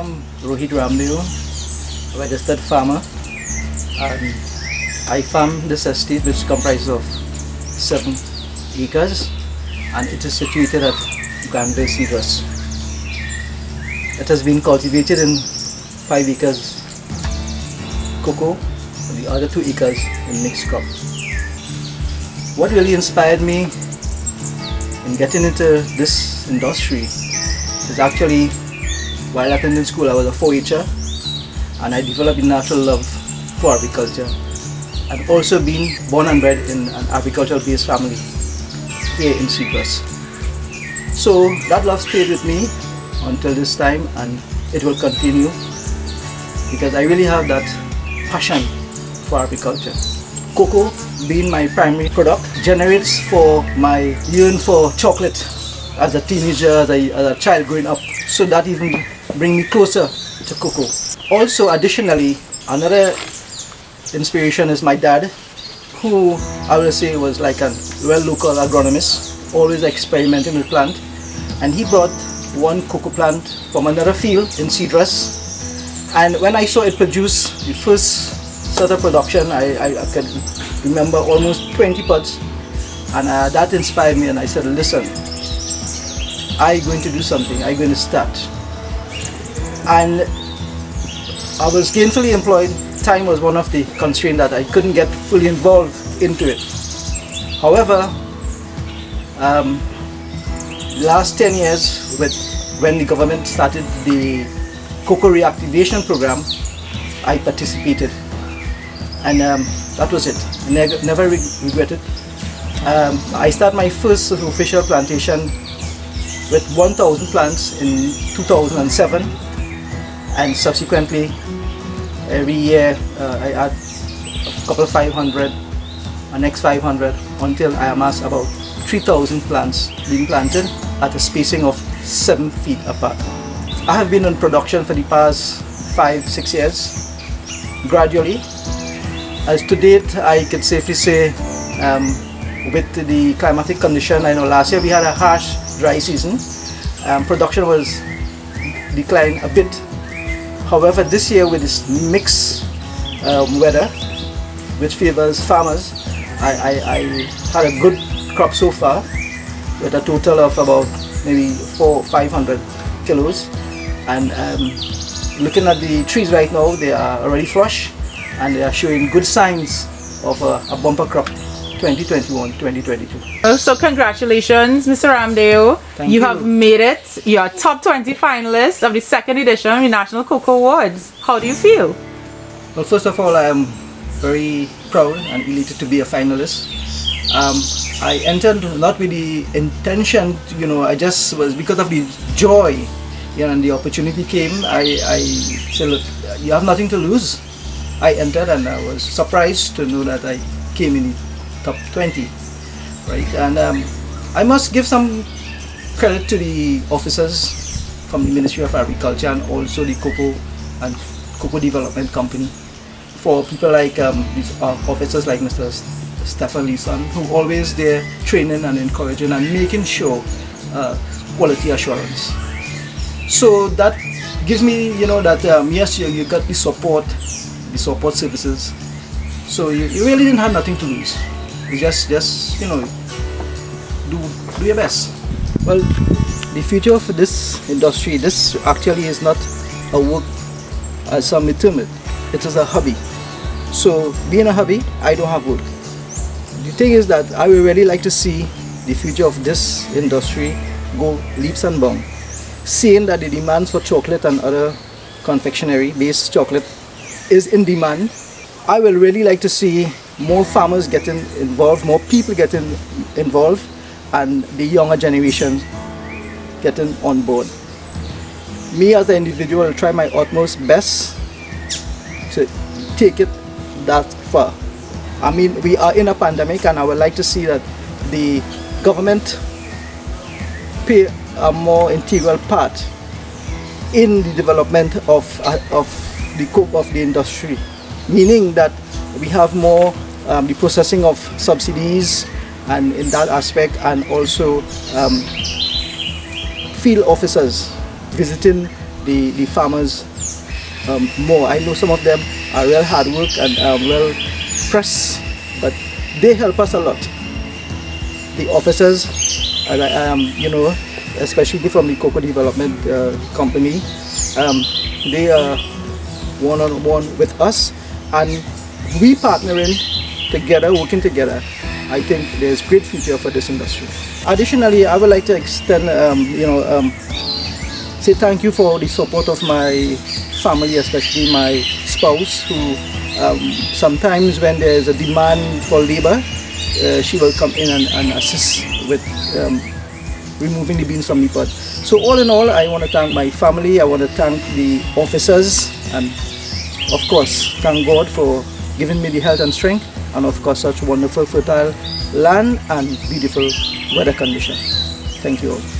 Am Roheet Ramdeo, registered farmer. And I farm this estate which comprises of seven acres and it is situated at Granville Cedros. It has been cultivated in five acres cocoa and the other two acres in mixed crop. What really inspired me in getting into this industry is actually while attending school I was a 4-H'er and I developed a natural love for agriculture and also been born and bred in an agricultural based family here in Cedros. So that love stayed with me until this time and it will continue because I really have that passion for agriculture. Cocoa being my primary product generates for my yearn for chocolate as a teenager, as a, as a child growing up. So that even bring me closer to cocoa. Also additionally, another inspiration is my dad who I will say was like a well local agronomist, always experimenting with plant. And he brought one cocoa plant from another field in Cedros. And when I saw it produce the first sort of production I, I, I can remember almost 20 pods. And uh, that inspired me and I said listen I'm going to do something. I'm going to start and I was gainfully employed. Time was one of the constraints that I couldn't get fully involved into it. However um, last 10 years with when the government started the cocoa reactivation program I participated. And um, that was it. Ne never re regretted. Um, I started my first official plantation with 1000 plants in 2007 and subsequently every year uh, I add a couple of 500 and next 500 until I amass about 3000 plants being planted at a spacing of 7 feet apart. I have been in production for the past 5-6 years gradually as to date I could safely say um, with the climatic condition I know last year we had a harsh dry season um, production was declined a bit however this year with this mixed um, weather which favors farmers I, I, I had a good crop so far with a total of about maybe four, 500 kilos. And um, looking at the trees right now, they are already flush and they are showing good signs of a, a bumper crop 2021-2022. Oh, so congratulations, Mr. Ramdeo. You, you. have made it. You're top 20 finalist of the second edition of the National Cocoa Awards. How do you feel? Well, first of all, I am very proud and elated to be a finalist. Um, I entered not with the intention, to, you know, I just was because of the joy, you know, and the opportunity came. I, I said, look, you have nothing to lose. I entered and I was surprised to know that I came in top 20, right? And um, I must give some credit to the officers from the Ministry of Agriculture and also the Cocoa and Cocoa Development Company for people like um, these uh, officers like Mr. Stefan Leeson who always there training and encouraging and making sure uh, quality assurance. So that gives me, you know, that um, yes, you, you got the support, the support services. So you, you really didn't have nothing to lose. You just, just you know, do do your best. Well, the future of this industry, this actually is not a work as some term it. It is a hobby. So being a hobby, I don't have work. The thing is that I would really like to see the future of this industry go leaps and bounds. Seeing that the demands for chocolate and other confectionery based chocolate is in demand, I will really like to see more farmers getting involved, more people getting involved, and the younger generation getting on board. Me as an individual will try my utmost best to take it that far. I mean, we are in a pandemic, and I would like to see that the government play a more integral part in the development of uh, of the cope of the industry, meaning that we have more um, the processing of subsidies, and in that aspect, and also um, field officers visiting the, the farmers um, more. I know some of them are real hard work and um, well pressed, but they help us a lot. The officers, and I am, you know, especially from the Cocoa Development uh, Company, um, they are one-on-one with us, and we partnering together, working together. I think there's great future for this industry. Additionally, I would like to extend, um, you know, um, say thank you for the support of my family, especially my spouse, who um, sometimes when there's a demand for labor, uh, she will come in and, and assist with um, removing the beans from the pot. So all in all, I want to thank my family, I want to thank the officers, and of course, thank God for giving me the health and strength, and of course, such wonderful fertile land and beautiful weather conditions. Thank you all.